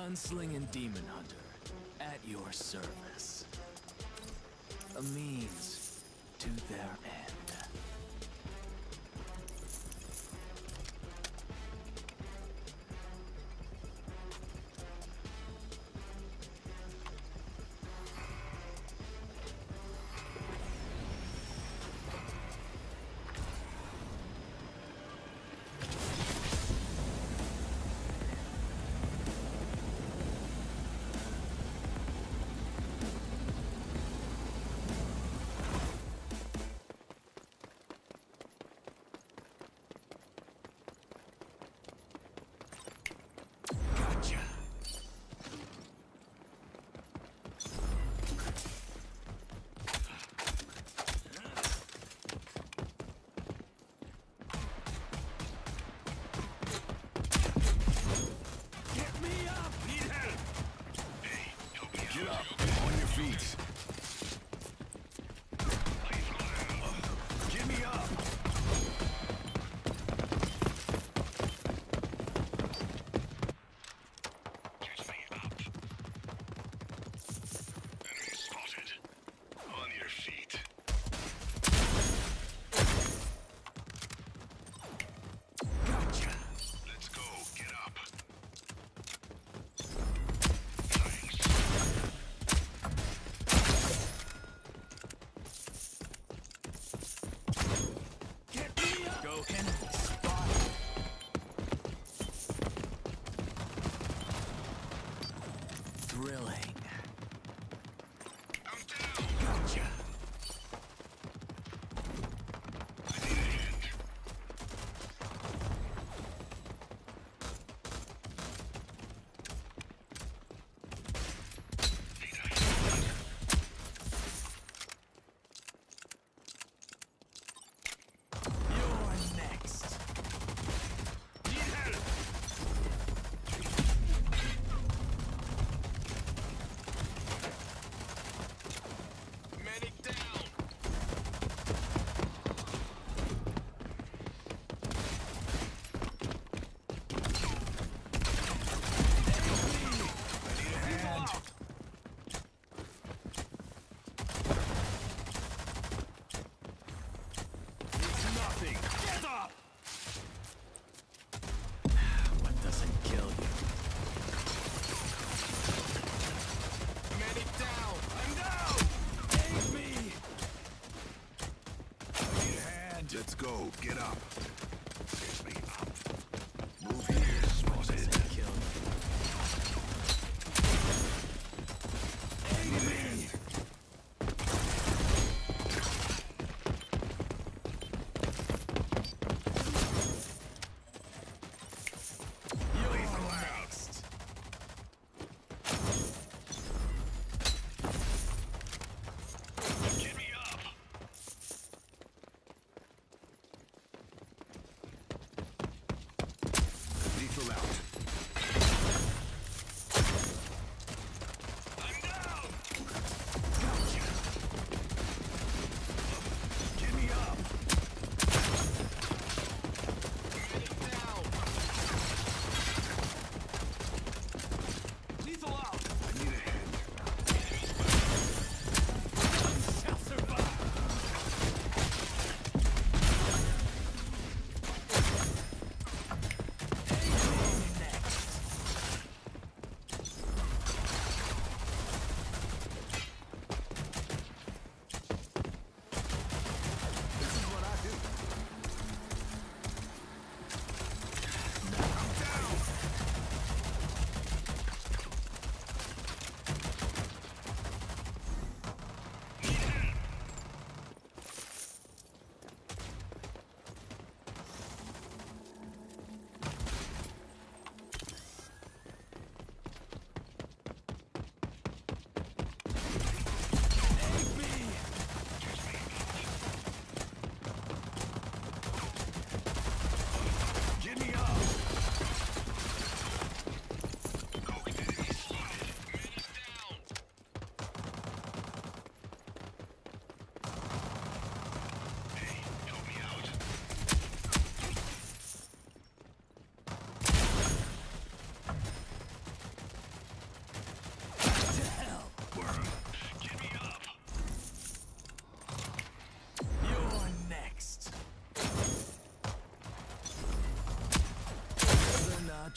Gunslinging Demon Hunter, at your service. A means to their end. Let's go. Get up.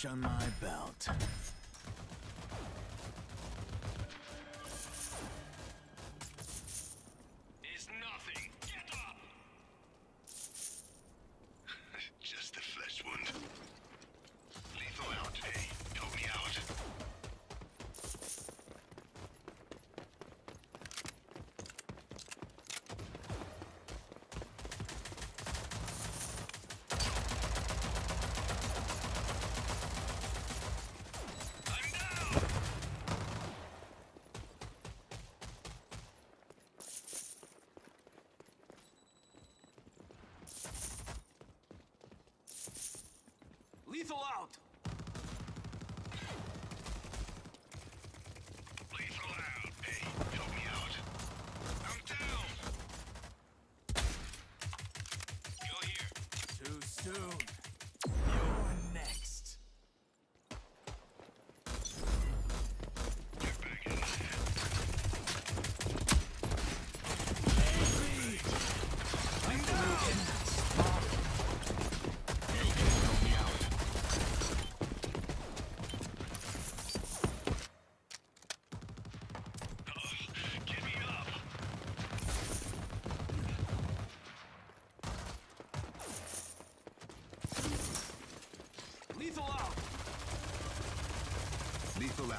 on my belt. lethal out.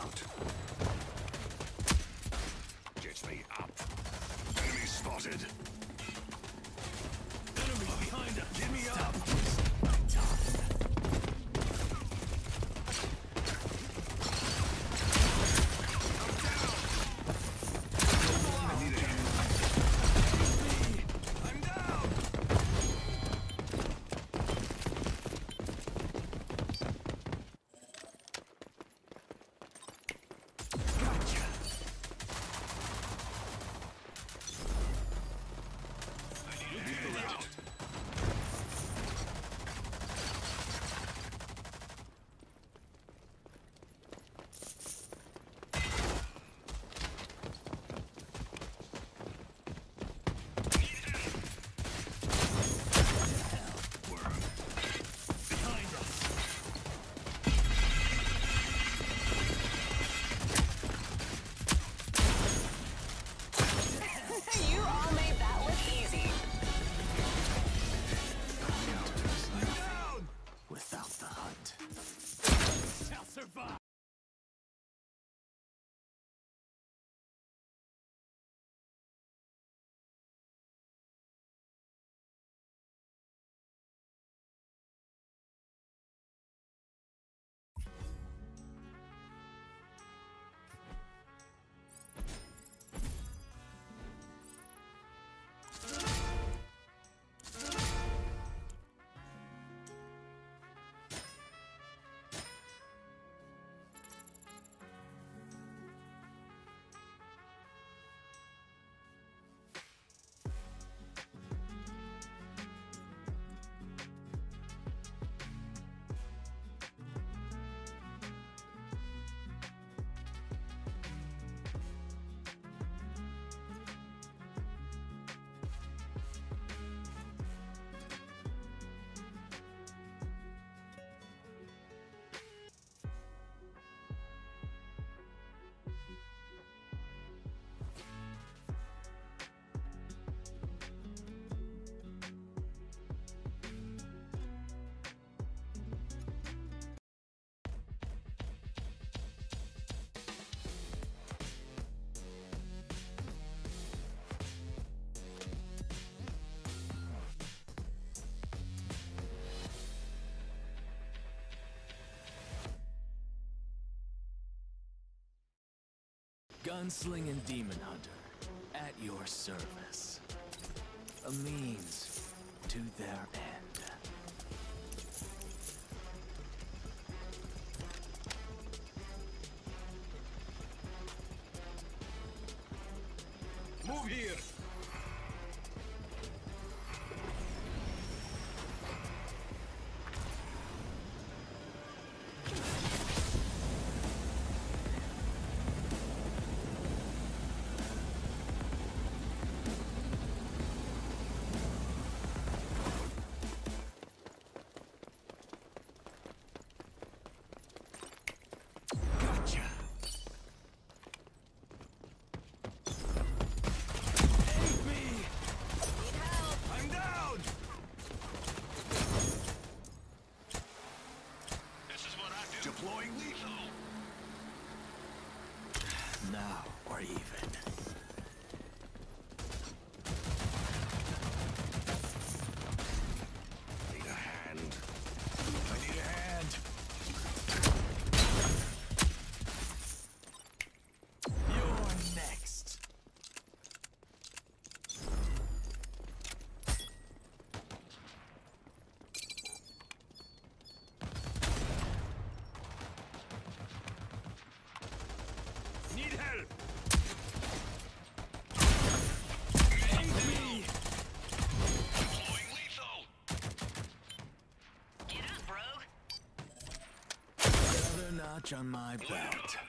out. Get me up. Enemy spotted. Enemy behind us. Get me up. Gunslinging Demon Hunter, at your service. A means to their end. on my belt.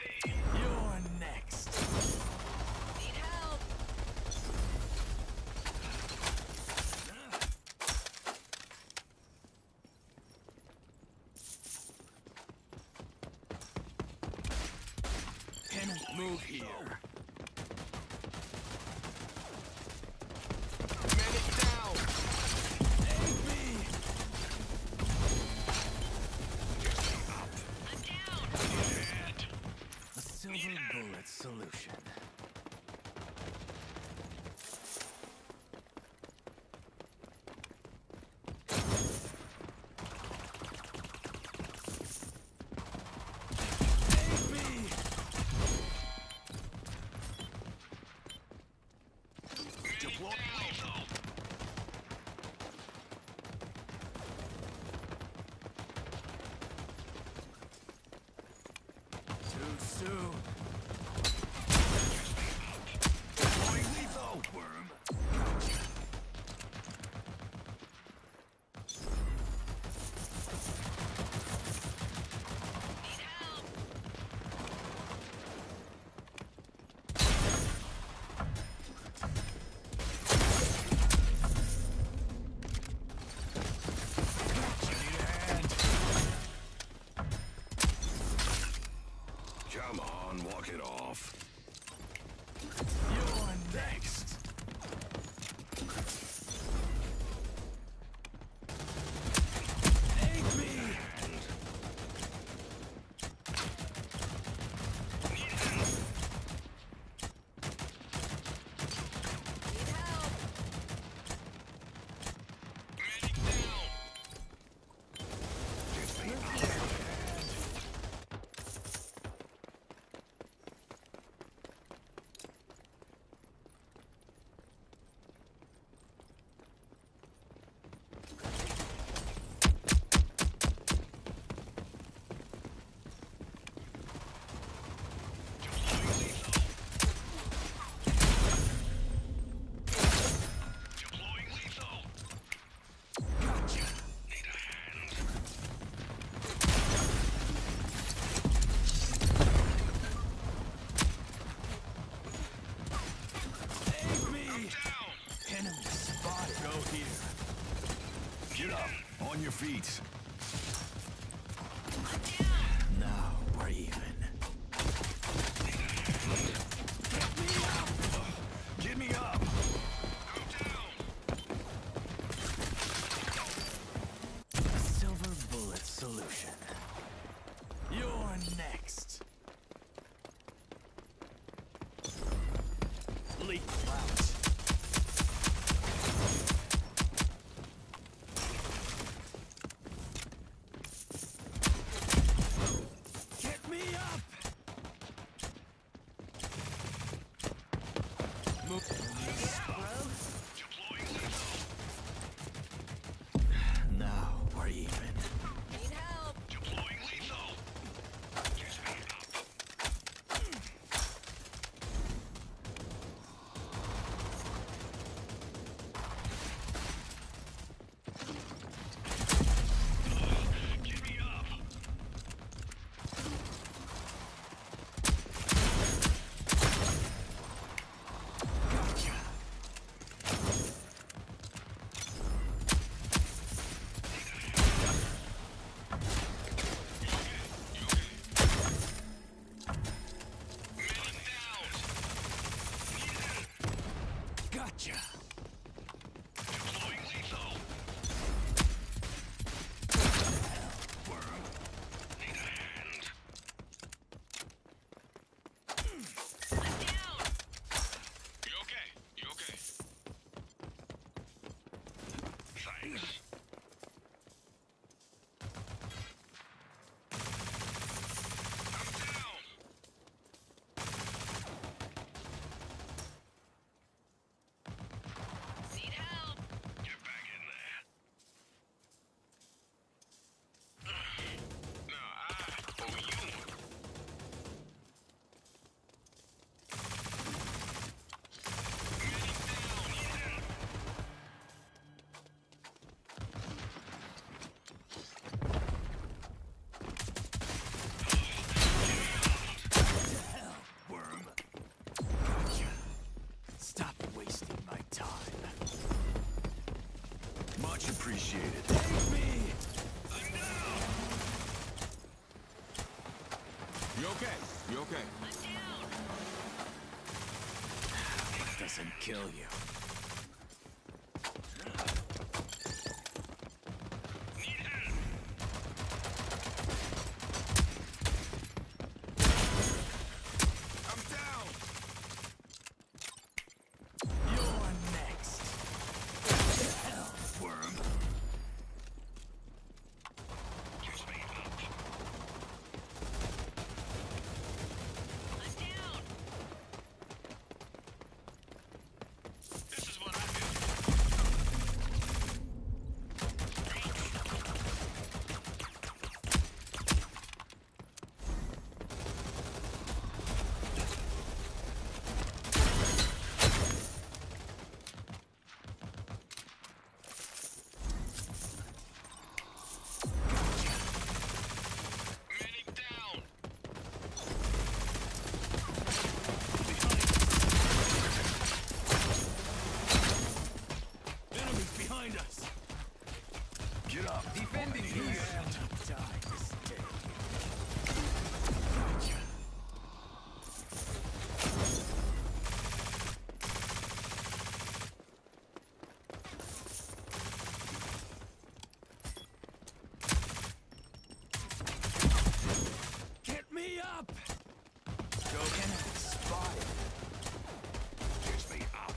up. On your feet. Now we're even. Okay? You okay? Down. Doesn't kill you. I'm down. You're next. Hell, worm. I'm down. This is what I do. Medic down. Enemies behind us. Get up. Defending here. Die this day. Gotcha. Get me up! Token expired. Get me up.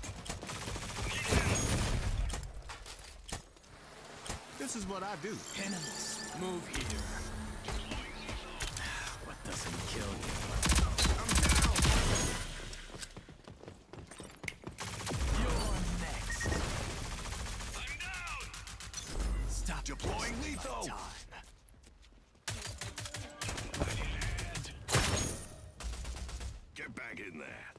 This is what I do. Enemies, move here. What doesn't kill you? I'm down. You're next. I'm down. Stop Deploying lethal. Time. Get back in there.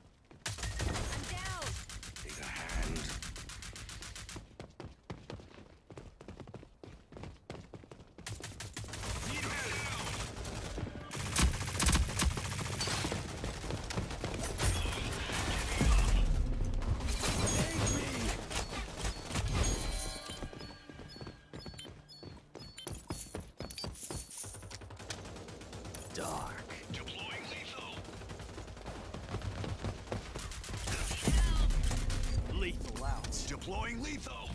Deploying lethal.